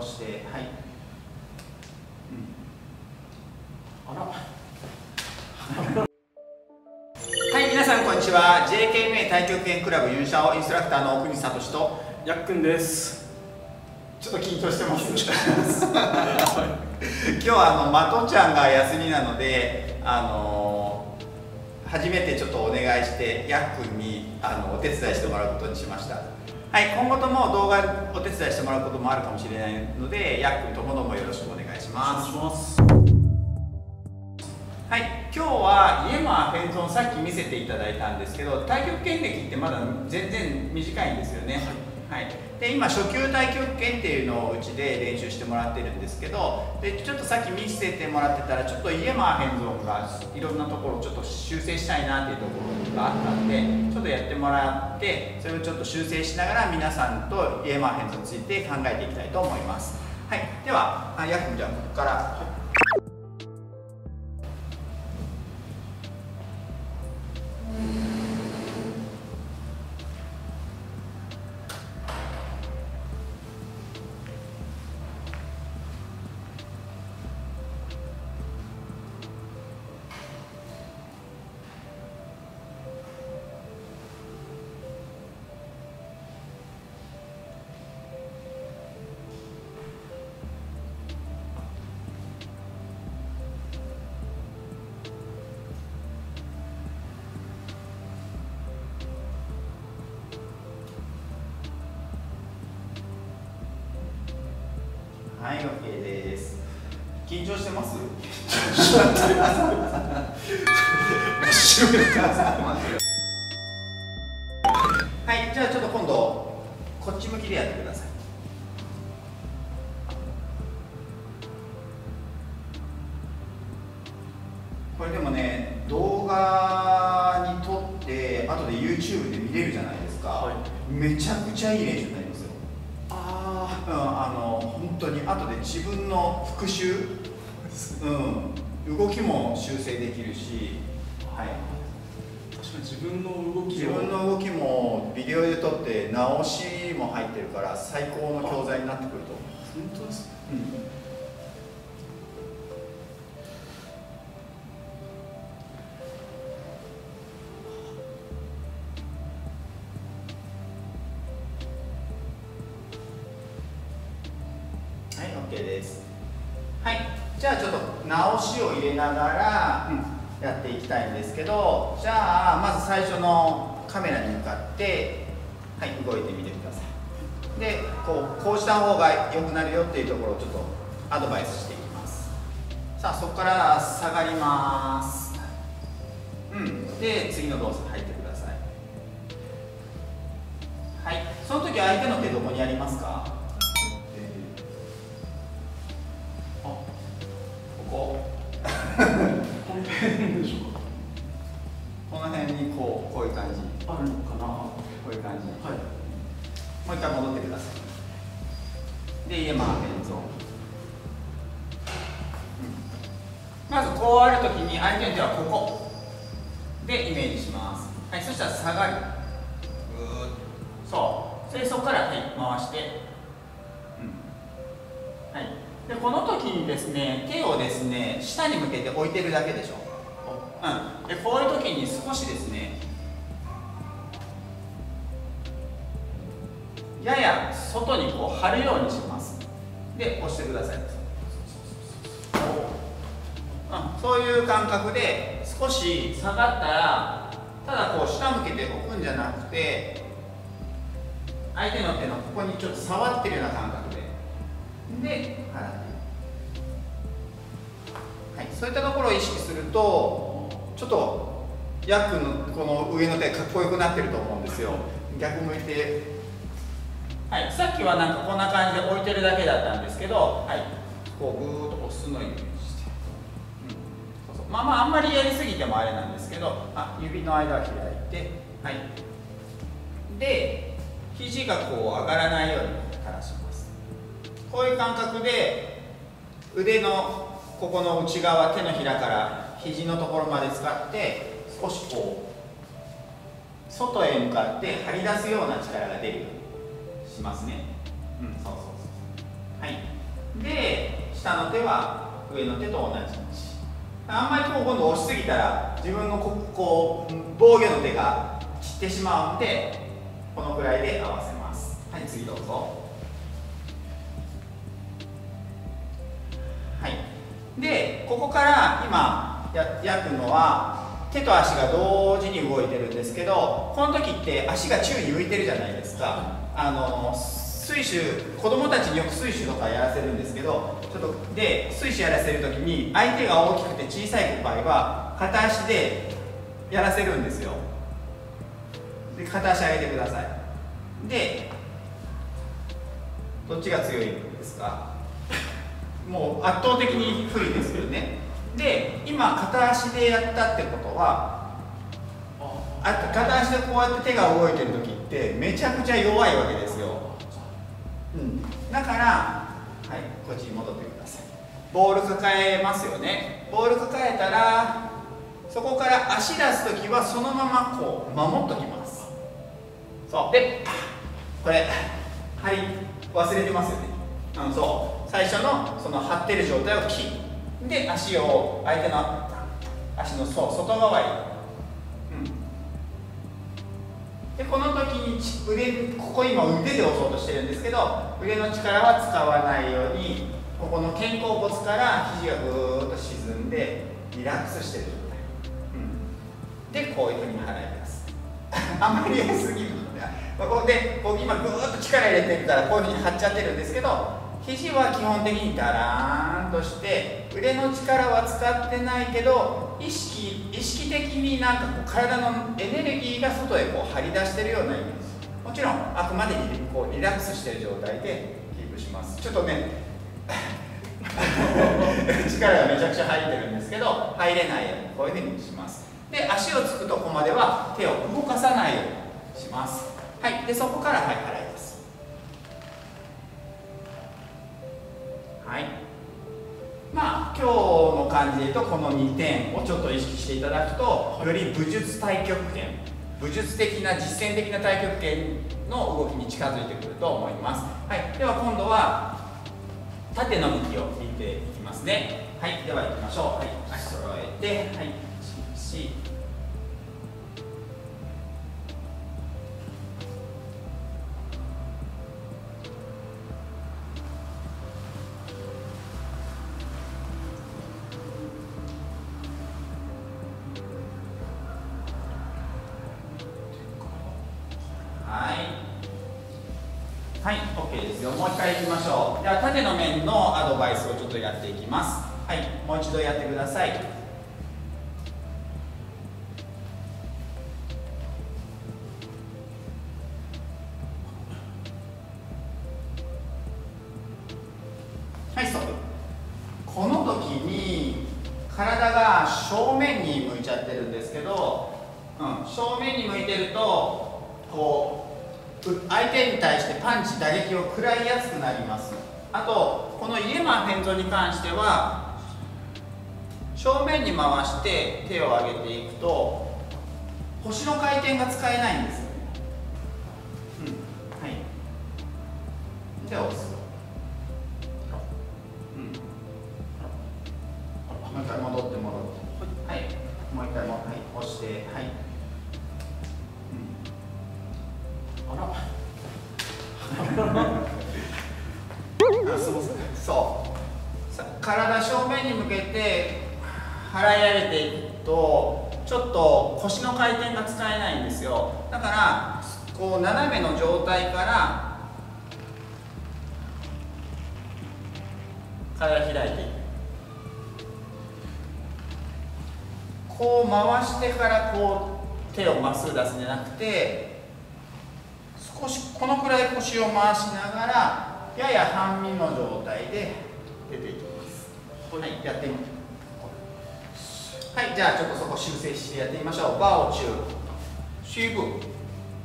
押してはい、うん、あら。はい皆さんこんにちは。JKMA 太極拳クラブ優勝インストラクターの奥西聡と。やっくんです。ちょっと緊張してます。今日はあのまとちゃんが休みなのであの初めてちょっとお願いしてやっくんにあのお手伝いしてもらうことにしましたはい今後とも動画お手伝いしてもらうこともあるかもしれないのでやっくんともどもよろしくお願いします。ますはい今日はイエマーフェンゾンさっき見せていただいたんですけど太極拳歴ってまだ全然短いんですよね。はい、はい。で今初級太極拳っていうのをうちで練習してもらってるんですけどでちょっとさっき見せてもらってたらちょっとイエマーフェンゾンがいろんなところちょっと修正したいなっていうところがあったんでちょっとやってもらってそれをちょっと修正しながら皆さんとイエマーフェンゾンについて考えていきたいと思います。はい。ではあヤくんじゃあここから、はいはい、OK です。緊張してます？はい、じゃあちょっと今度こっち向きでやってください。これでもね、動画に撮って後で YouTube で見れるじゃないですか。はいめちゃくちゃいい練習になりますよ。あうん、あに後で自分の復習、うん、動きも修正できるし、はい、確かに自分の動き自を分の動きもビデオで撮って直しも入ってるから最高の教材になってくると思本当ですう、うんっていきたいんですけどじゃあまず最初のカメラに向かってはい動いてみてください。でこうこうした方が良くなるよっていうところをちょっとアドバイスしていきます。さあそこから下がります。うん。で次の動作入ってください。はい。その時相手の手どこにありますか？一回戻ってください。で家まあベンゾン、まずこうあるときに相手の手はここ。でイメージします。はいそしたら下がる。ぐーっと。そう。それでそこから、はい、回して、うん。はい、でこの時にですね手をですね下に向けて置いてるだけでしょ。うん、でこういう時に少しですねやや外にこう張るようにします。で押してください、う、そういう感覚で少し下がったらただこう下向けて置くんじゃなくて相手の手のここにちょっと触ってるような感覚で。で払って。はい、そういったところを意識するとちょっとヤックのこの上の手かっこよくなってると思うんですよ。逆向いてはい。さっきはなんかこんな感じで置いてるだけだったんですけどはい。こうぐーっと押すのイメージして、うん、そうそう。まあまああんまりやりすぎてもあれなんですけどあ指の間を開いてはい。で肘がこう上がらないように垂らします。こういう感覚で腕のここの内側手のひらから肘のところまで使って少しこう外へ向かって張り出すような力が出るようにしますね。うんそうそうそう。はい。の手は上の手と同じ位置あんまりこう今度押しすぎたら自分のここう防御の手が散ってしまうのでこのくらいで合わせます。はい次どうぞ。はい。でここから今や焼くのは手と足が同時に動いてるんですけどこの時って足が宙に浮いてるじゃないですか。あの水手子供たちによく水手とかやらせるんですけどちょっとで水手やらせる時に相手が大きくて小さい場合は片足でやらせるんですよ。で片足上げてください。でどっちが強いですか？もう圧倒的に不利ですよね。で今片足でやったってことはあ片足でこうやって手が動いてる時ってめちゃくちゃ弱いわけですよ、うん、だからはいこっちに戻ってください。ボール抱えますよね。ボール抱えたらそこから足出す時はそのままこう守っときます。そう。でこれはい忘れてますよね。あのそう。最初のその張ってる状態をキーで足を相手の足のそう外側に、うん、でこの時に腕ここ今腕で押そうとしてるんですけど腕の力は使わないようにここの肩甲骨から肘がぐーっと沈んでリラックスしてる状態、うん、でこういうふうに払います。あまりやりすぎるのでここでこう今ぐーっと力入れてるからこういうふうに張っちゃってるんですけど肘は基本的にダラーンとして腕の力は使ってないけど意識意識的になんかこう体のエネルギーが外へこう張り出してるようなイメージ。もちろんあくまでにこうリラックスしてる状態でキープします。ちょっとね 力がめちゃくちゃ入ってるんですけど入れないようにこういうふうにします。で足をつくとこまでは手を動かさないようにします。はい。でそこからはいはい。まあ今日の感じで言うとこの2点をちょっと意識していただくとより武術太極拳武術的な実践的な太極拳の動きに近づいてくると思います、はい、では今度は縦の向きを見ていきますね。はい。では行きましょう、はい、足揃えてはい。1はいですよもう一回いきましょう。では縦の面のアドバイスをちょっとやっていきます。はいもう一度やってください。はいストップ。この時に体が正面に向いちゃってるんですけど、うん、正面に向いてるとこう相手に対してパンチ打撃を食らいやすくなります。あとこのイエマン変造に関しては正面に回して手を上げていくと腰の回転が使えないんです、うん、はい。で押す。そう。体正面に向けて払い上げていくとちょっと腰の回転が使えないんですよ。だからこう斜めの状態から体開いていくこう回してからこう手をまっすぐ出すんじゃなくて少しこのくらい腰を回しながらやや半身の状態で出ていきます。はい。やってみてはいじゃあちょっとそこ修正してやってみましょう。バオチューシーブ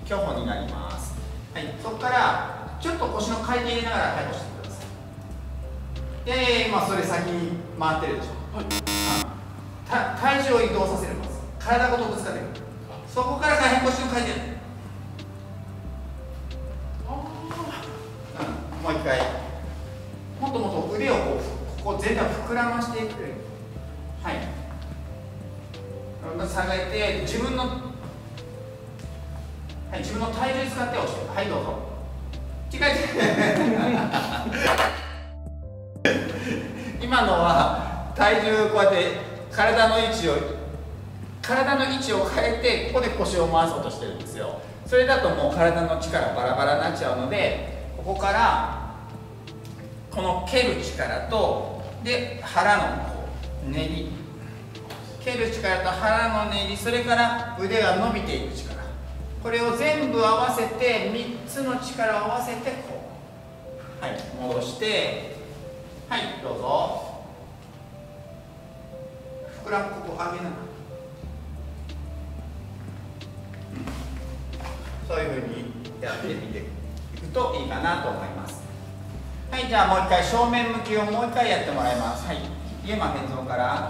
巨歩になります。はいそこからちょっと腰の回転入れながらはい押してください。いやいや今それ先に回ってるでしょ、はい、体重を移動させるます。体ごとぶつかってくる。そこから下辺腰の回転こう全全体を膨らましていく。はい。下げて自分のはい自分の体重使って押して。はいどうぞ。違う違う。今のは体重こうやって体の位置を体の位置を変えてここで腰を回そうとしてるんですよ。それだともう体の力バラバラになっちゃうのでここからこの蹴る力とで腹のこう練り。蹴る力と腹の練り。それから腕が伸びていく力。これを全部合わせて3つの力を合わせてこう。はい戻して。はいどうぞ。膨らむここ上げな。がら、そういうふうにやってみていくといいかなと思います。はいじゃあもう一回正面向きをもう一回やってもらいます。はい。家間変造から。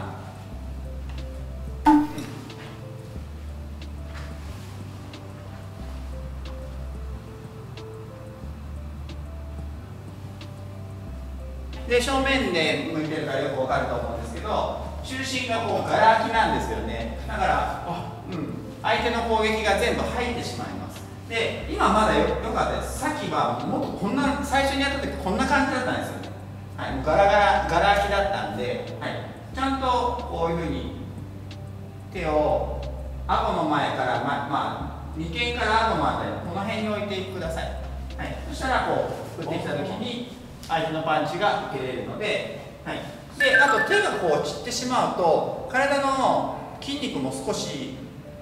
で正面で向いてるからよくわかると思うんですけど中心がこうガラ空きなんですよね。だからうん、相手の攻撃が全部入ってしまいます。で今まだよよかったです。さっきはもっとこんな最初にやった時こんな感じだったんですよ。ね、はい、ガラガラガラ空きだったんで、はい、ちゃんとこういうふうに手を顎の前からままあ眉間から顎のあたりこの辺に置いてください、はい、そしたらこう打ってきた時に相手のパンチが受けれるので、はい、であと手がこう散ってしまうと体の筋肉も少し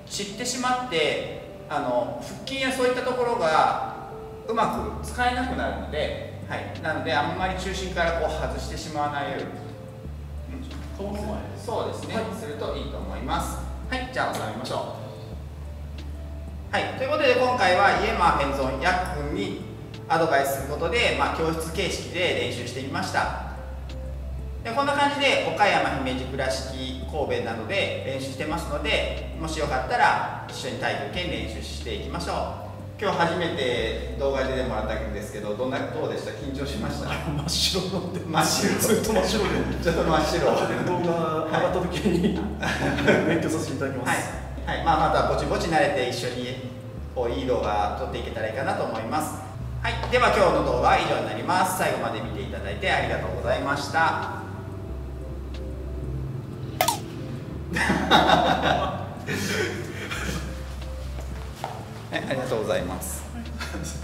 散ってしまってあの腹筋やそういったところがうまく使えなくなるので、はい、なのであんまり中心からこう外してしまわないように、うん、そうですね、はい、するといいと思います。はい。じゃあ収めましょう。はい。ということで今回はイエマー変存約2アドバイスすることで、まあ、教室形式で練習してみましたでこんな感じで岡山姫路倉敷神戸などで練習してますのでもしよかったら一緒に体育兼練習していきましょう。今日初めて動画で出てもらったんですけどどんなどうでした？緊張しました？真っ白の真っ白。ずっと真っ白で。ちょっと真っ白。動画上がった時に、はい、勉強させていただきます。はい、はい、まあ、またぼちぼち慣れて一緒にこういい動画撮っていけたらいいかなと思います。はい、では今日の動画は以上になります。最後まで見ていただいてありがとうございましたはい、ありがとうございます。